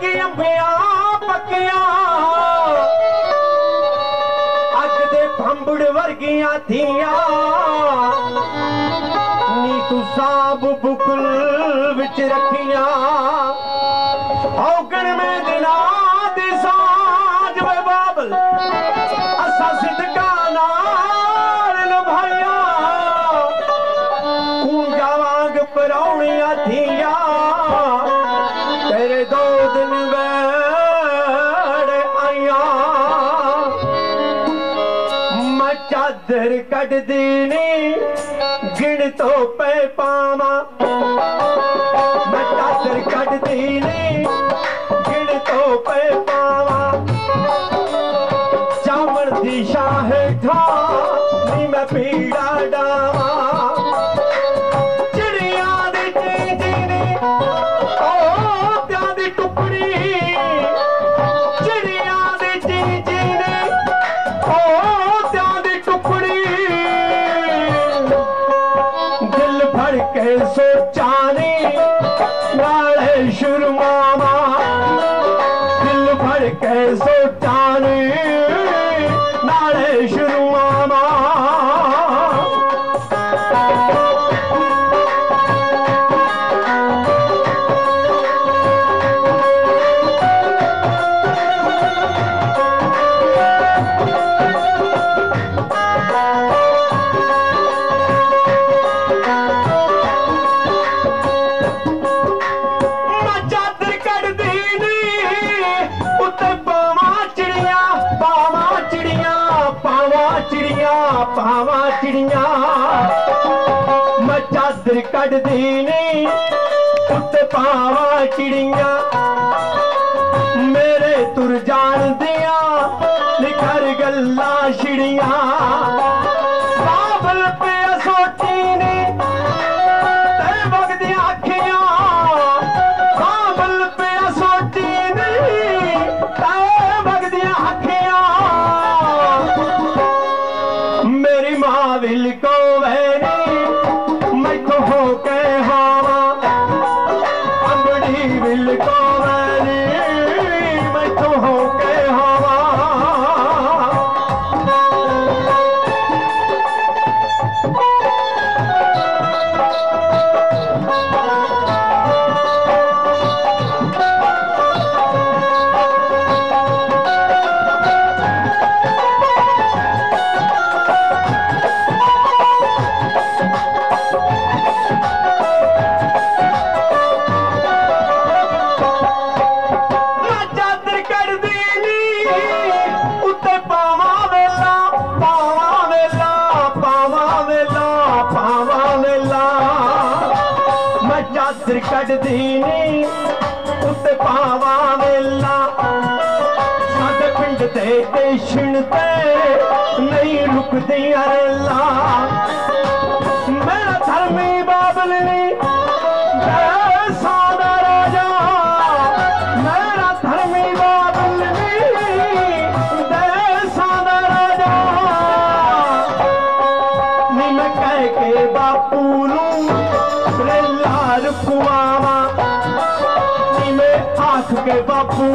ਕਿ ਅੰਬੀਆਂ ਪੱਕੀਆਂ। ਅੱਗ ਦੇ ਫੰਬੜ ਵਰਗੀਆਂ ਥੀਆਂ ਨੀ ਤੂੰ ਸਾਬ ਬੁਕਲ ਵਿੱਚ ਰੱਖੀਆਂ। ਔਗਣ ਮੈਂ ਦਿਨਾਂ ਦੀ ਸਾਜ ਵੇ ਬਾਬਲ। ਅਸਾਂ ਸਿਦਕਾ ਨਾਲ ਨਿਭਾਇਆ ਕੂੰਜਾ ਵਾਂਗ ਪਰੌਣੀਆਂ ਥੀਆਂ ਚਾਦਰ ਕੱਢਦੀ ਨੀ। ਗਿਣ ਤੋਂ ਪੈ ਪਾਵਾਂ। ਮੈਂ ਚਾਦਰ ਕੱਢਦੀ ਨੀ। ਗਿਣ ਤੋਂ ਪੈ ਪਾਵਾਂ। ਚਾਵਣ ਦੀ ਸ਼ਾਹ ਠਾ ਨੀ ਮੈਂ ਪੀੜਾ ਡਾਵਾਂ। ਕੇ ਸੋਚਾਂ ਨੀ ਨਾਲੇ ਸ਼ੁਰਮਾਵਾ ਚਿੜੀਆਂ ਪਾਵਾਂ ਚਿੜੀਆਂ। ਮੈਂ ਚਾਦਰ ਕੱਢਦੀ ਨਹੀਂ ਉੱਤੇ ਪਾਵਾਂ ਚਿੜੀਆਂ। ਮੇਰੇ ਤੁਰ ਜਾਣਦੀਆਂ ਨਿਖਰ ਗੱਲਾਂ ਛਿੜੀਆਂ। ਮੇਰੀ ਮਾਂ ਵਿਲ ਕੋ ਵੈਨੀ ਮੈਥੋਂ ਹੋ ਕੇ ਹਾਵਾ। ਅੰਬੜੀ ਵਿਲ ਕੋ ਵੈਨੀ ਕੱਢਦੀ ਨੀ, ਉੱਤੇ ਪਾਵਾਂ ਵੇਲਾ। ਸਾਡੇ ਪਿੰਡ ਦੇ ਟੇਸ਼ਨ ਤੇ ਨਹੀਂ ਰੁਕਦੀ ਅਰਲਾ ਮੇਰਾ ਧਰਮੀ ਬਾਬਲ ਨੀ ਸਾਦਾ ਰਾਜਾ। ਮੇਰਾ ਧਰਮੀ ਬਾਬਲ ਨੀ ਦੇਸਾਂ ਰਾਜਾ। ਨੀ ਮੈਂ ਕਹਿ ਕੇ ਬਾਪੂ ਨੂੰ रुआ आख के बापू